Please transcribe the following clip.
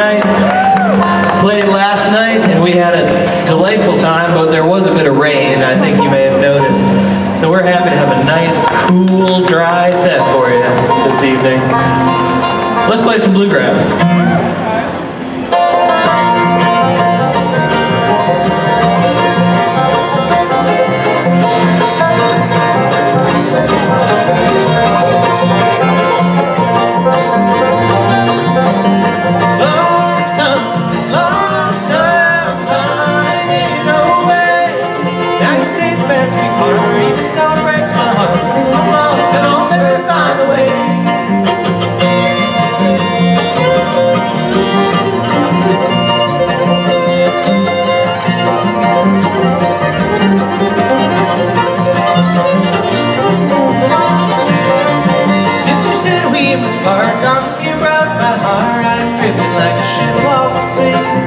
Played last night and we had a delightful time, but there was a bit of rain, I think you may have noticed. So we're happy to have a nice, cool, dry set for you this evening. Let's play some bluegrass. Best we part, even though it breaks my heart. I'm lost and I'll never find the way. Since you said we must part, darling, you broke my heart. I'm drifting like a ship lost at sea